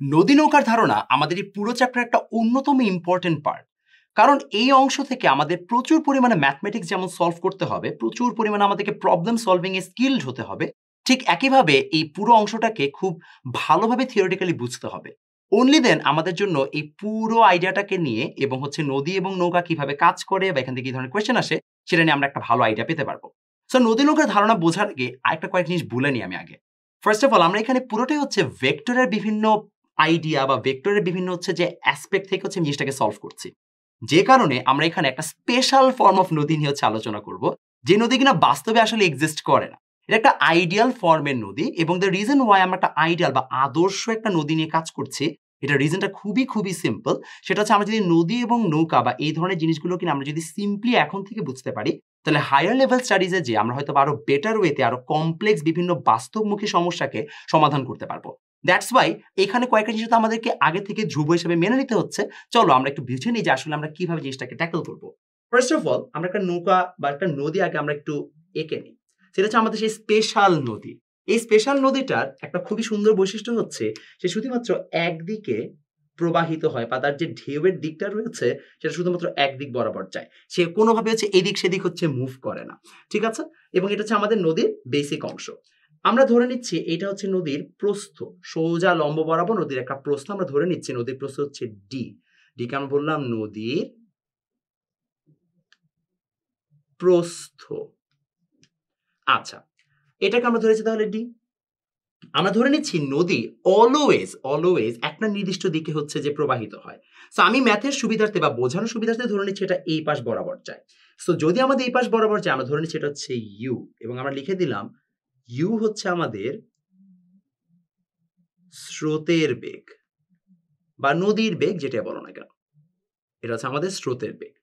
নদী নৌকার ধারণা আমাদের এই পুরো চ্যাপ্টার একটা অন্যতম ইম্পর্টেন্ট পার্ট কারণ এই অংশ থেকে আমাদের প্রচুর পরিমাণে ম্যাথমেটিক্স যেমন সলভ করতে হবে, প্রচুর পরিমাণে আমাদেরকে প্রবলেম সলভিং এ স্কিলড হতে হবে, ঠিক একইভাবে এই পুরো অংশটাকে খুব ভালোভাবে থিওরিটিক্যালি বুঝতে হবে। অনলি দেন আমাদের জন্য এই পুরো আইডিয়াটাকে নিয়ে এবং হচ্ছে নদী এবং নৌকা কীভাবে কাজ করে বা এখান থেকে কি ধরনের কোয়েশ্চেন আসে, সেটা নিয়ে আমরা একটা ভালো আইডিয়া পেতে পারব। সো নদী নৌকার ধারণা বোঝার আগে আরেকটা কয়েক জিনিস ভুলে নিই আমি আগে। ফার্স্ট অফ অল আমরা এখানে পুরোটাই হচ্ছে ভেক্টরের বিভিন্ন আইডিয়া বা ভেক্টরের বিভিন্ন হচ্ছে যে অ্যাসপেক্ট থেকে হচ্ছে জিনিসটাকে সলভ করছি। যে কারণে আমরা এখানে একটা স্পেশাল ফর্ম অফ নদী নিয়ে হচ্ছে আলোচনা করব, যে নদী কিনা বাস্তবে আসলে এক্সিস্ট করে না। এটা একটা আইডিয়াল ফর্মের নদী এবং দ্য রিজন ওয়াই আমরা একটা আইডিয়াল বা আদর্শ একটা নদী নিয়ে কাজ করছি এটা রিজনটা খুবই খুবই সিম্পল সেটা হচ্ছে আমরা যদি নদী এবং নৌকা বা এই ধরনের জিনিসগুলো কিনা আমরা যদি সিম্পলি এখন থেকে বুঝতে পারি, তাহলে হায়ার লেভেল স্টাডিজে যে আমরা হয়তো আরও বেটার ওয়েতে আরও কমপ্লেক্স বিভিন্ন বাস্তবমুখী সমস্যাকে সমাধান করতে পারব। দ্যাটস ওয়াই এখানে কয়েকটা জিনিস তো আমাদেরকে আগে থেকে ধ্রুব হিসেবে মেনে নিতে হচ্ছে। চলো আমরা একটু বুঝে নিই যে আসলে আমরা কীভাবে জিনিসটাকে ট্যাকল করব। ফার্স্ট অফ অল আমরা একটা নৌকা বা একটা নদী আগে আমরা একটু এঁকে নিই। সেটা হচ্ছে আমাদের সেই স্পেশাল নদী। এই স্পেশাল নদীটার একটা খুবই সুন্দর বৈশিষ্ট্য হচ্ছে, সে শুধুমাত্র একদিকে প্রবাহিত হয় বা তার যে ঢেউয়ের দিকটা রয়েছে, সেটা শুধুমাত্র একদিক বরাবর যায়। সে কোনোভাবে হচ্ছে এদিক সেদিক হচ্ছে মুভ করে না। ঠিক আছে? এবং এটা হচ্ছে আমাদের নদীর বেসিক অংশ। আমরা ধরে নিচ্ছি এটা হচ্ছে নদীর প্রস্থ। সোজা লম্ব বরাবর নদীর একটা প্রস্থ আমরা ধরে নিচ্ছি, নদীর প্রস্থ হচ্ছে ডি ডিকে আমরা বললাম নদীর প্রস্থ। আচ্ছা এটাকে আমরা ধরেছি তাহলে ডি আমরা ধরে নিচ্ছি নদী অলওয়েজ অলওয়েজ একটা নির্দিষ্ট দিকে হচ্ছে যে প্রবাহিত হয়। সো আমি ম্যাথের সুবিধার্থে বা বোঝানোর সুবিধার্থে ধরে নিচ্ছি এটা এই পাশ বরাবর যায়। সো যদি আমাদের এই পাশ বরাবর যায়, আমরা ধরে নিচ্ছি এটা হচ্ছে ইউ এবং আমরা লিখে দিলাম ইউ হচ্ছে আমাদের স্রোতের বেগ, বা নদীর বেগ যেটা বলো না কেন। এটা হচ্ছে আমাদের স্রোতের বেগ।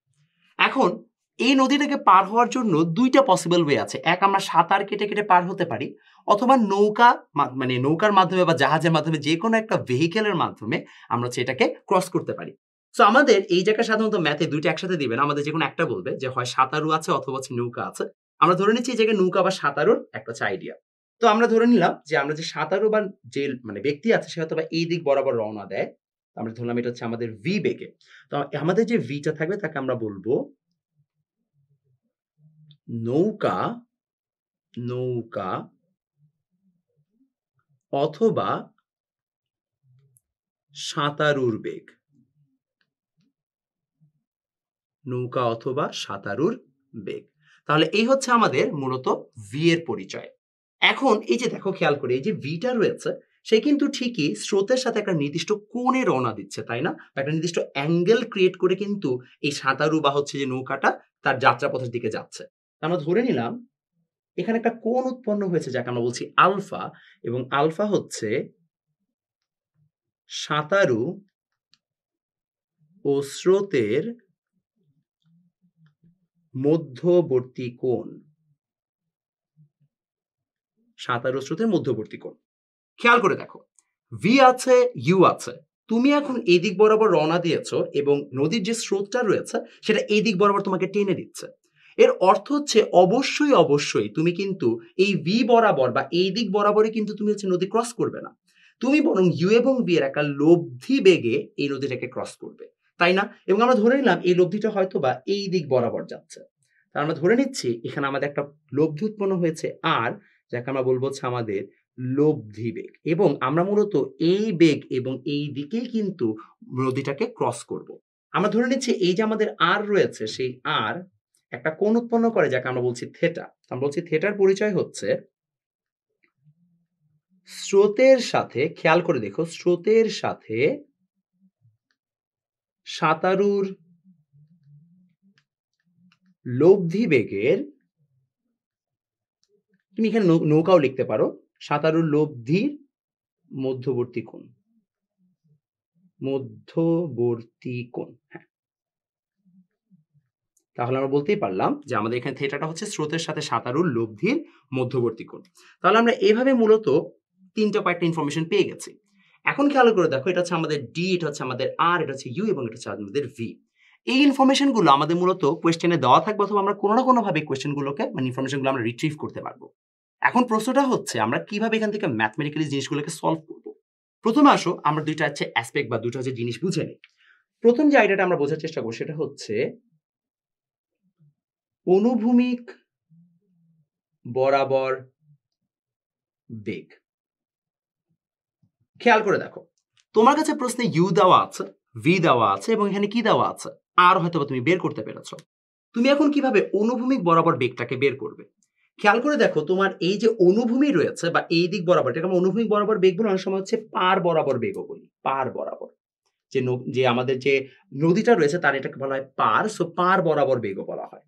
এখন এই নদীটাকে পার হওয়ার জন্য দুইটা পসিবল ওয়ে আছে। এক, আমরা সাঁতার কেটে কেটে পার হতে পারি, অথবা নৌকা মানে নৌকার মাধ্যমে বা জাহাজের মাধ্যমে যে কোনো একটা ভেহিকেলের মাধ্যমে আমরা সেটাকে ক্রস করতে পারি। সো আমাদের এই জায়গায় সাধারণত ম্যাথে দুইটা একসাথে দিবে না, আমাদের যে কোনো একটা বলবে যে হয় সাঁতারু আছে অথবা হচ্ছে নৌকা আছে। আমরা ধরে নিচ্ছি এই জায়গায় নৌকা বা সাঁতারুর একটা হচ্ছে আইডিয়া তো আমরা ধরে নিলাম যে আমরা যে সাঁতারু বা যে মানে ব্যক্তি আছে সে হয়তো বা এই দিক বরাবর রওনা দেয়। আমরা ধরলাম এটা হচ্ছে আমাদের ভি বেগে। তো আমাদের যে ভিটা থাকবে তাকে আমরা বলব নৌকা নৌকা অথবা সাঁতারুর বেগ নৌকা অথবা সাঁতারুর বেগ তাহলে এই হচ্ছে আমাদের মূলত ভি এর পরিচয়। এখন এই যে দেখো, খেয়াল করে, এই যে ভিটা রয়েছে, সে কিন্তু ঠিকই স্রোতের সাথে একটা নির্দিষ্ট কোণে রওনা দিচ্ছে, তাই না? একটা নির্দিষ্ট অ্যাঙ্গেল ক্রিয়েট করে কিন্তু এই সাঁতারু বা হচ্ছে যে নৌকাটা তার যাত্রাপথের দিকে যাচ্ছে। আমরা ধরে নিলাম, এখানে একটা কোন উৎপন্ন হয়েছে যাকে আমরা বলছি আলফা এবং আলফা হচ্ছে সাঁতারু ও স্রোতের মধ্যবর্তী কোণ। সাঁতারু স্রোতের মধ্যবর্তী কোণ। খেয়াল করে দেখো ভি আছে ইউ আছে। তুমি এখন এই দিক বরাবর রওনা দিয়েছ এবং নদীর যে স্রোতটা রয়েছে, সেটা এই দিক বরাবর তোমাকে টেনে দিচ্ছে। এর অর্থ হচ্ছে অবশ্যই অবশ্যই তুমি কিন্তু এই ভি বরাবর বা এই দিক বরাবরই কিন্তু তুমি হচ্ছে নদী ক্রস করবে না। তুমি বরং ইউ এবং বি এর একটা লব্ধি বেগে এই নদীটাকে ক্রস করবে, তাই না? এবং আমরা ধরে নিলাম এই লব্ধিটা হয়তো বা এই দিক বরাবর যাচ্ছে। তার আমরা ধরে নিচ্ছি এখানে আমাদের একটা লব্ধি উৎপন্ন হয়েছে আর যাকে আমরা বলব হচ্ছে আমাদের লব্ধি বেগ। এবং আমরা মূলত এই বেগ এবং এই দিকেই কিন্তু নদীটাকে ক্রস করব। আমরা ধরে নিচ্ছি এই যে আমাদের আর রয়েছে, সেই আর একটা কোণ উৎপন্ন করে, যাকে আমরা বলছি থেটা আমরা বলছি থেটার পরিচয় হচ্ছে স্রোতের সাথে, খেয়াল করে দেখো, স্রোতের সাথে সাঁতারুর লব্ধি বেগের, তুমি এখানে নৌকাও লিখতে পারো, সাঁতারুর লব্ধির মধ্যবর্তী কোণ। মধ্যবর্তী কোণ হ্যাঁ। তাহলে আমরা বলতেই পারলাম যে আমাদের এখানে থেটাটা হচ্ছে স্রোতের সাথে সাঁতারুর লব্ধির মধ্যবর্তী কোণ। তাহলে আমরা এভাবে মূলত তিনটা কয়েকটা ইনফরমেশন পেয়ে গেছি। এখন খেয়াল করে দেখো, এটা হচ্ছে আমাদের ডি এটা হচ্ছে আমাদের আর এটা হচ্ছে ইউ এবং এটা হচ্ছে আমাদের ভি এই ইনফরমেশনগুলো আমাদের মূলত কোয়েশ্চেনে দেওয়া থাকবে অথবা আমরা কোনো না কোনোভাবে কোয়েশ্চেনগুলোকে মানে ইনফরমেশনগুলো আমরা রিট্রিভ করতে পারব। এখন প্রশ্নটা হচ্ছে, আমরা কীভাবে এখান থেকে ম্যাথমেটিক্যালি জিনিসগুলোকে সলভ করব? প্রথমে আসো, আমরা দুইটা হচ্ছে অ্যাসপেক্ট বা দুটো হচ্ছে জিনিস বুঝে নিই। প্রথম যে আইডিয়াটা আমরা বোঝার চেষ্টা করব সেটা হচ্ছে অনুভূমিক বরাবর বেগ। খেয়াল করে দেখো, তোমার কাছে প্রশ্নে ইউ দেওয়া আছে, ভি দেওয়া আছে, এবং এখানে কি দেওয়া আছে, আর হয়তো তুমি বের করতে পেরেছ। তুমি এখন কীভাবে অনুভূমিক বরাবর বেগটাকে বের করবে? খেয়াল করে দেখো, তোমার এই যে অনুভূমি রয়েছে বা এই দিক বরাবর, এটাকে আমরা অনুভূমিক বরাবর বেগ বলি, অনেক সময় হচ্ছে পার বরাবর বেগও বলি, পার বরাবর। যে যে আমাদের যে নদীটা রয়েছে, তার এটাকে বলা হয় পার সো পার বরাবর বেগও বলা হয়।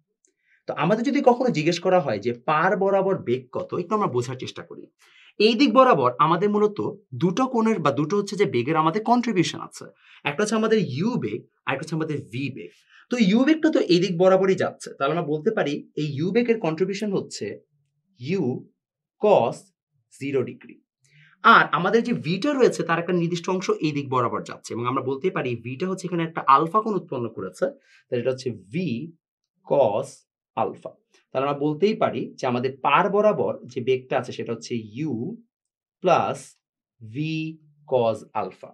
তো আমাদের যদি কখনো জিজ্ঞেস করা হয় যে পার বরাবর বেগ কত, একটু আমরা বোঝার চেষ্টা করি। এই দিক বরাবর আমাদের মূলত দুটো কোণের বা দুটো হচ্ছে যে বেগের আমাদের কন্ট্রিবিউশন আছে। একটা হচ্ছে আমাদের ইউ বেগ, আর একটা হচ্ছে আমাদের ভি বেগ। তো ইউ বেগটা তো এই দিক বরাবরই যাচ্ছে। তাহলে আমরা বলতে পারি এই ইউ বেগের কন্ট্রিবিউশন হচ্ছে ইউ কস জিরো ডিগ্রি আর আমাদের যে ভিটা রয়েছে, তার একটা নির্দিষ্ট অংশ এই দিক বরাবর যাচ্ছে। এবং আমরা বলতে পারি ভিটা হচ্ছে এখানে একটা আলফা কোণ উৎপন্ন করেছে, তাহলে এটা হচ্ছে ভি কস আলফা। তাহলে আমরা বলতেই পারি যে আমাদের পার বরাবর যে বেগটা আছে সেটা হচ্ছে U plus V cos alpha.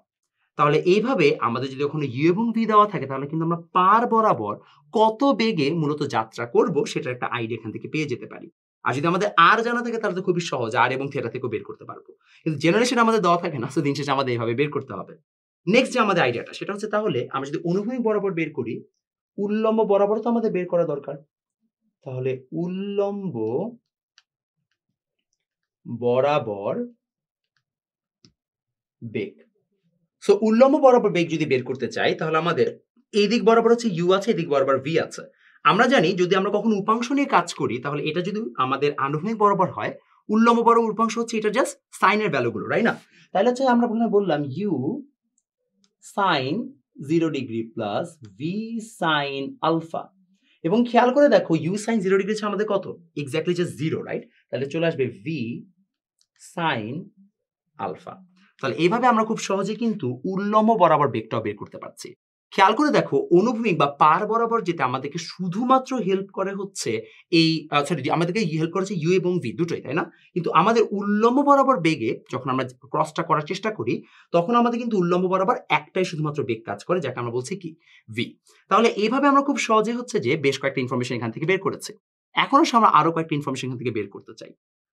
তাহলে এইভাবে আমাদের যদি ওখানে ইউ এবং ভি দেওয়া থাকে তাহলে কিন্তু আমরা পার বরাবর কত বেগে মূলত যাত্রা করব সেটা একটা আইডিয়া এখান থেকে পেয়ে যেতে পারি। আর যদি আমাদের আর জানা থাকে তাহলে তো খুবই সহজ আর এবং থেটা থেকেও বের করতে পারব। কিন্তু জেনারেশন আমাদের দেওয়া থাকে না দিন শেষে আমাদের এইভাবে বের করতে হবে। নেক্সট যে আমাদের আইডিয়াটা সেটা হচ্ছে তাহলে আমরা যদি অনুভূমিক বরাবর বের করি, উল্লম্ব বরাবর তো আমাদের বের করা দরকার। তাহলে উল্লম্ব বরাবর বেগ। সো উল্লম্ব বরাবর বেগ যদি বের করতে চাই, তাহলে আমাদের এই দিক বরাবর হচ্ছে ইউ আছে, এদিক বরাবর ভি আছে। আমরা জানি যদি আমরা কখনো উপাংশ নিয়ে কাজ করি, তাহলে এটা যদি আমাদের আনুভূমিক বরাবর হয়, উল্লম্ব বরাবর উপাংশ হচ্ছে এটা জাস্ট সাইনের ভ্যালুগুলো রাই না? তাহলে হচ্ছে আমরা প্রথমে বললাম U sine zero degree plus V sine alpha এবং খেয়াল করে দেখো ইউ সাইন জিরো ডিগ্রি আমাদের কত? এক্স্যাক্টলি যে জিরো রাইট তাহলে চলে আসবে ভি সাইন আলফা তাহলে এইভাবে আমরা খুব সহজে কিন্তু উল্লম্ব বরাবর বেগটাও বের করতে পারছি। খেয়াল করে দেখো, অনুভূমিক বা পার বরাবর যেতে আমাদেরকে শুধুমাত্র হেল্প করে হচ্ছে এই সরি আমাদেরকে হেল্প করেছে ইউ এবং ভি দুটোই, তাই না? কিন্তু আমাদের উল্লম্ব বরাবর বেগে যখন আমরা ক্রসটা করার চেষ্টা করি, তখন আমাদের কিন্তু উল্লম্ব বরাবর একটাই শুধুমাত্র বেগ কাজ করে, যাকে আমরা বলছি কি? ভি তাহলে এইভাবে আমরা খুব সহজে হচ্ছে যে বেশ কয়েকটা ইনফরমেশন এখান থেকে বের করেছি। এখন আমরা আরও কয়েকটা ইনফরমেশন এখান থেকে বের করতে চাই।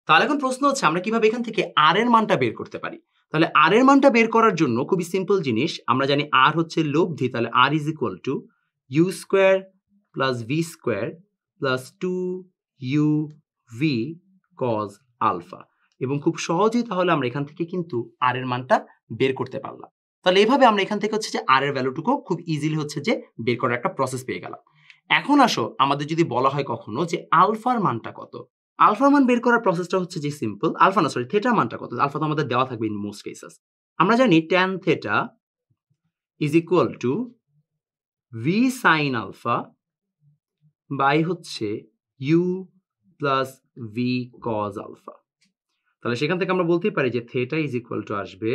তাহলে এখন প্রশ্ন হচ্ছে আমরা কীভাবে এখান থেকে আর এর মানটা বের করতে পারি? তাহলে আর এর মানটা বের করার জন্য খুবই সিম্পল জিনিস, আমরা জানি আর হচ্ছে লব্ধি, তাহলে R is equal to U square plus V square plus two U V cos alpha এবং খুব সহজেই তাহলে আমরা এখান থেকে কিন্তু আর এর মানটা বের করতে পারলাম। তাহলে এইভাবে আমরা এখান থেকে হচ্ছে যে আর এর ভ্যালুটুকু খুব ইজিলি হচ্ছে যে বের করার একটা প্রসেস পেয়ে গেলাম। এখন আসো, আমাদের যদি বলা হয় কখনো যে আলফার মানটা কত? আলফার মান বের করার প্রসেসটা হচ্ছে যে সিম্পল আলফা না সরি থেটা মানটা কত? আলফা তো আমাদের দেওয়া থাকবে ইন মোস্ট কেসেস আমরা জানি tan theta is equal to V sine alpha by হচ্ছে U plus V cos alpha তাহলে সেখান থেকে আমরা বলতেই পারি যে থেটা ইজ ইকুয়াল টু আসবে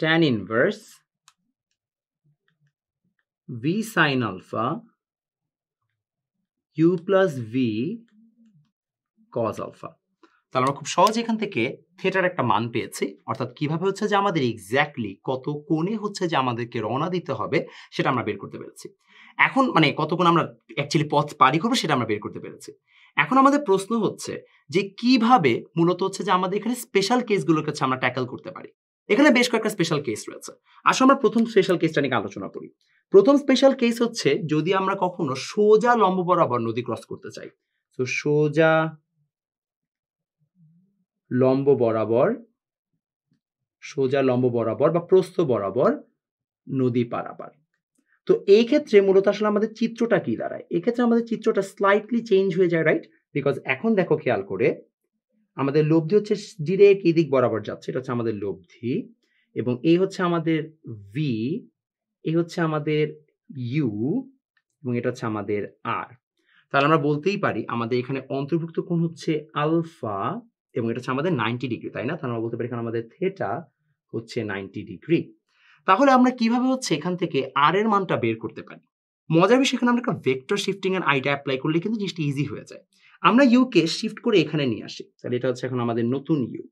tan inverse V sine alpha U plus V cos alpha তাহলে আমরা খুব সহজ এখান থেকে থেটার একটা মান পেয়েছি। অর্থাৎ কীভাবে হচ্ছে যে আমাদের এক্স্যাক্টলি কত কোণে হচ্ছে যে আমাদেরকে রওনা দিতে হবে, সেটা আমরা বের করতে পেরেছি। এখন মানে কত কোণ আমরা অ্যাকচুয়ালি পথ পারি করব, সেটা আমরা বের করতে পেরেছি। এখন আমাদের প্রশ্ন হচ্ছে যে কীভাবে মূলত হচ্ছে যে আমাদের এখানে স্পেশাল কেসগুলোর কাছে আমরা ট্যাকল করতে পারি? এখানে বেশ কয়েকটা স্পেশাল কেস রয়েছে। আসলে আমরা প্রথম স্পেশাল কেসটা নিয়ে আলোচনা করি। প্রথম স্পেশাল কেস হচ্ছে যদি আমরা কখনো সোজা লম্ব বরাবর নদী ক্রস করতে চাই। তো সোজা লম্ব বরাবর সোজা লম্ব বরাবর বা প্রস্থ বরাবর নদী পারাপার। তো এই ক্ষেত্রে মূলত আসলে আমাদের চিত্রটা কি দাঁড়ায়? এক্ষেত্রে আমাদের চিত্রটা স্লাইটলি চেঞ্জ হয়ে যায় রাইট বিকজ এখন দেখো খেয়াল করে আমাদের লব্ধি হচ্ছে ডিরেক্ট এদিক বরাবর যাচ্ছে। এটা হচ্ছে আমাদের লব্ধি এবং এই হচ্ছে আমাদের ভি এই হচ্ছে আমাদের ইউ এবং এটা হচ্ছে আমাদের আর তাহলে আমরা বলতেই পারি আমাদের এখানে অন্তর্ভুক্ত কোণ হচ্ছে আলফা এবং এটা হচ্ছে আমাদের নাইনটি ডিগ্রি তাই না? তাহলে আমরা বলতে পারি এখানে আমাদের থেটা হচ্ছে নাইনটি ডিগ্রি তাহলে আমরা কীভাবে হচ্ছে এখান থেকে আর এর মানটা বের করতে পারি? মজার বিষয় এখানে আমরা একটা ভেক্টর শিফটিং এর আইডিয়া অ্যাপ্লাই করলে কিন্তু জিনিসটা ইজি হয়ে যায়। আমরা ইউকে শিফট করে এখানে নিয়ে আসি। তাহলে এটা হচ্ছে এখন আমাদের নতুন ইউ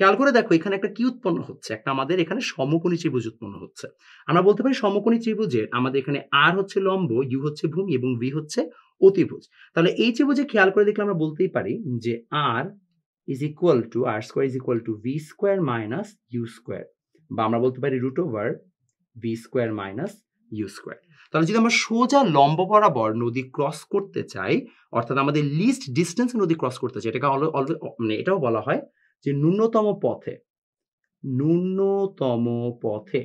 খেয়াল করে দেখো, এখানে একটা কি উৎপন্ন হচ্ছে? একটা আমাদের এখানে সমকোণী ত্রিভুজ উৎপন্ন হচ্ছে। আমরা বলতে পারি সমকোণী ত্রিভুজের আমাদের এখানে আর হচ্ছে লম্ব ইউ হচ্ছে ভূমি এবং ভি হচ্ছে অতিভুজ। তাহলে এই ত্রিভুজে খেয়াল করে দেখলে আমরা বলতেই পারি যে R is equal to R square is equal to V square minus U square বা আমরা বলতে পারি root over V square minus U square তাহলে যদি আমরা সোজা লম্ব বরাবর নদী ক্রস করতে চাই, অর্থাৎ আমাদের লিস্ট ডিস্টেন্স নদী ক্রস করতে চাই, এটাকে মানে এটাও বলা হয় যে ন্যূনতম পথে ন্যূনতম পথে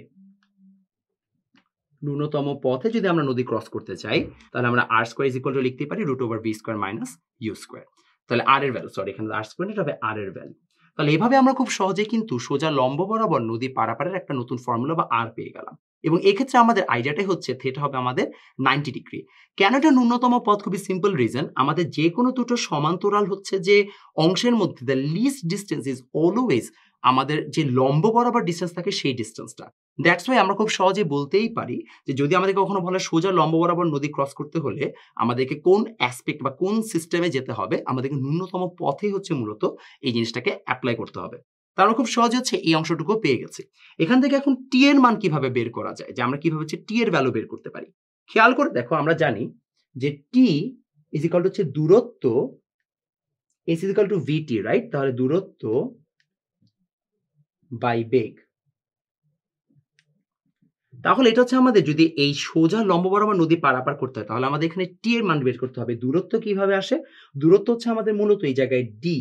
ন্যূনতম পথে যদি আমরা নদী ক্রস করতে চাই, তাহলে আমরা আর স্কোয়ার ইজ টু লিখতে পারি root over V square minus U square তাহলে আর এর ভ্যালু সরি এখানে আর স্কোয়ার এটা হবে আর এর ভ্যালু তাহলে এভাবে আমরা খুব সহজে কিন্তু সোজা লম্ব বরাবর নদী পারাপারের একটা নতুন ফর্মুলা বা আর পেয়ে গেলাম। এবং এক্ষেত্রে আমাদের আইডিয়াটাই হচ্ছে থেটা হবে আমাদের নাইনটি ডিগ্রি কেন এটা ন্যূনতম পথ? খুবই সিম্পল রিজন আমাদের যে কোনো দুটো সমান্তরাল হচ্ছে যে অংশের মধ্যে the least distance is always আমাদের যে লম্ব বরাবর ডিস্টেন্স থাকে সেই ডিস্টেন্সটা দ্যাটস ওয়াই আমরা খুব সহজে বলতেই পারি যে যদি আমাদের কখনো বলে সোজা লম্ব বরাবর নদী ক্রস করতে হলে আমাদেরকে কোন অ্যাসপেক্ট বা কোন সিস্টেমে যেতে হবে? আমাদেরকে ন্যূনতম পথে হচ্ছে মূলত এই জিনিসটাকে অ্যাপ্লাই করতে হবে। তারা খুব সহজ হচ্ছে এই অংশটুকু পেয়ে গেছে। এখান থেকে এখন টি এর মান কীভাবে বের করা যায়? যে আমরা কীভাবে হচ্ছে টি এর ভ্যালু বের করতে পারি? খেয়াল করে দেখো, আমরা জানি যে টি ইজ ইকাল হচ্ছে দূরত্ব S is equal to VT right তাহলে দূরত্ব বাই বেগ। তাহলে এটা হচ্ছে আমাদের যদি এই সোজা লম্ব বরাবর নদী পারাপার করতে হয়, তাহলে আমাদের এখানে টি এর মান বের করতে হবে। দূরত্ব কীভাবে আসে? দূরত্ব হচ্ছে আমাদের মূলত এই জায়গায় ডি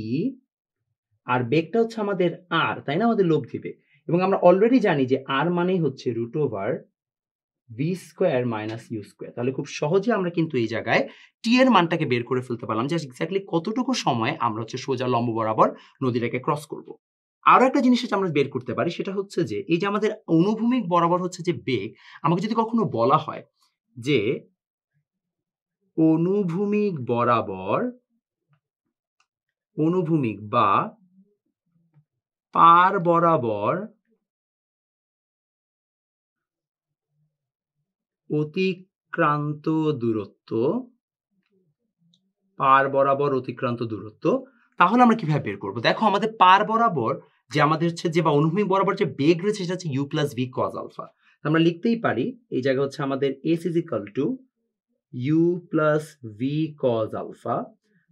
আর বেগটা হচ্ছে আমাদের আর তাই না? আমাদের লোক দিবে। এবং আমরা অলরেডি জানি যে আর মানেই হচ্ছে root over V square minus U square তাহলে খুব সহজে আমরা কিন্তু এই জায়গায় টি এর মানটাকে বের করে ফেলতে পারলাম। যে এক্স্যাক্টলি কতটুকু সময় আমরা হচ্ছে সোজা লম্ব বরাবর নদীটাকে ক্রস করব। আরও একটা জিনিস হচ্ছে আমরা বের করতে পারি, সেটা হচ্ছে যে এই যে আমাদের অনুভূমিক বরাবর হচ্ছে যে বেগ, আমাকে যদি কখনো বলা হয় যে অনুভূমিক বরাবর, অনুভূমিক বা পার বরাবর অতিক্রান্ত দূরত্ব, পার বরাবর অতিক্রান্ত দূরত্ব, তাহলে আমরা কীভাবে বের করব? দেখো, আমাদের পার বরাবর যে আমাদের হচ্ছে যে বা অনুভূমিক বরাবর যে বেগ রয়েছে সেটা হচ্ছে U plus V cos alpha আমরা লিখতেই পারি, এই জায়গা হচ্ছে আমাদের S is equal to U plus V cos alpha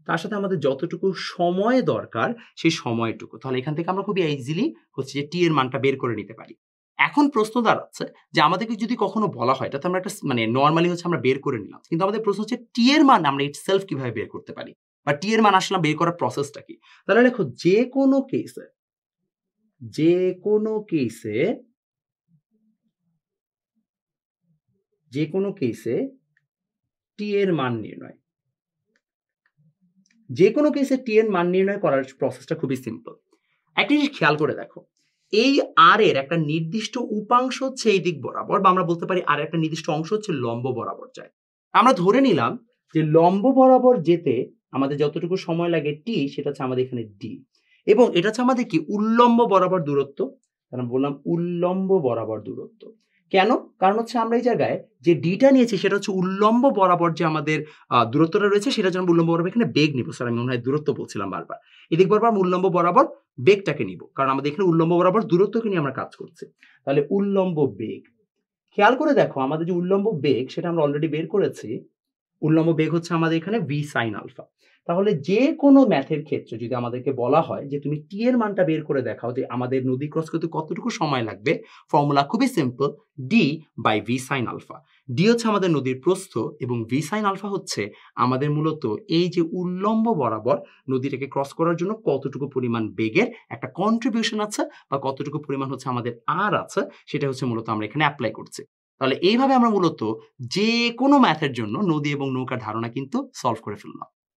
তার সাথে আমাদের যতটুকু সময় দরকার, সেই সময়টুকু। তাহলে এখান থেকে আমরা খুবই ইজিলি হচ্ছে যে টি এর মানটা বের করে নিতে পারি। এখন প্রশ্ন দাঁড়াচ্ছে যে আমাদেরকে যদি কখনো বলা হয় তাতে আমরা একটা মানে নর্মালি হচ্ছে আমরা বের করে নিলাম। কিন্তু আমাদের প্রশ্ন হচ্ছে টি এর মান আমরা ইট সেলফ কীভাবে বের করতে পারি? বা টি এর মান আসলে বের করার প্রসেসটা কি? তাহলে দেখো, যে কোনো কেসে যে কোনো কেসে যে কোনো কেসে টি এর মান নির্ণয়। যে কোনো কেসে টি মান নির্ণয় করার প্রসেসটা খুবই সিম্পল একটা জিনিস খেয়াল করে দেখো, এই আর এর একটা নির্দিষ্ট উপাংশ হচ্ছে এই দিক বরাবর, বা আমরা বলতে পারি আর একটা নির্দিষ্ট অংশ হচ্ছে লম্ব বরাবর যায়। আমরা ধরে নিলাম যে লম্ব বরাবর যেতে আমাদের যতটুকু সময় লাগে টি সেটা হচ্ছে আমাদের এখানে ডি এবং এটা হচ্ছে আমাদের কি? উল্লম্ব বরাবর দূরত্ব। কারণ বললাম উল্লম্ব বরাবর দূরত্ব। কেন? কারণ হচ্ছে আমরা এই জায়গায় যে ডিটা নিয়েছি সেটা হচ্ছে উল্লম্ব বরাবর যে আমাদের দূরত্বটা রয়েছে সেটা জন্য উল্লম্ব বরাবর এখানে বেগ নিব। স্যার, আমি মনে হয় দূরত্ব বলছিলাম বারবার। এদিক বরাবর উল্লম্ব বরাবর বেগটাকে নিব। কারণ আমাদের এখানে উল্লম্ব বরাবর দূরত্বকে নিয়ে আমরা কাজ করছি। তাহলে উল্লম্ব বেগ। খেয়াল করে দেখো, আমাদের যে উল্লম্ব বেগ সেটা আমরা অলরেডি বের করেছি। উল্লম্ব বেগ হচ্ছে আমাদের এখানে ভি সাইন আলফা তাহলে যে কোনো ম্যাথের ক্ষেত্রে যদি আমাদেরকে বলা হয় যে তুমি টি এর মানটা বের করে দেখাও যে আমাদের নদী ক্রস করতে কতটুকু সময় লাগবে ফর্মুলা খুবই simple D by V sine alpha D হচ্ছে আমাদের নদীর প্রস্থ এবং ভি সাইন আলফা হচ্ছে আমাদের মূলত এই যে উল্লম্ব বরাবর নদীটাকে ক্রস করার জন্য কতটুকু পরিমাণ বেগের একটা কন্ট্রিবিউশন আছে বা কতটুকু পরিমাণ হচ্ছে আমাদের আর আছে, সেটা হচ্ছে মূলত আমরা এখানে অ্যাপ্লাই করছি। তাহলে এইভাবে আমরা মূলত যে কোনো ম্যাথের জন্য নদী এবং নৌকার ধারণা কিন্তু সলভ করে ফেললাম।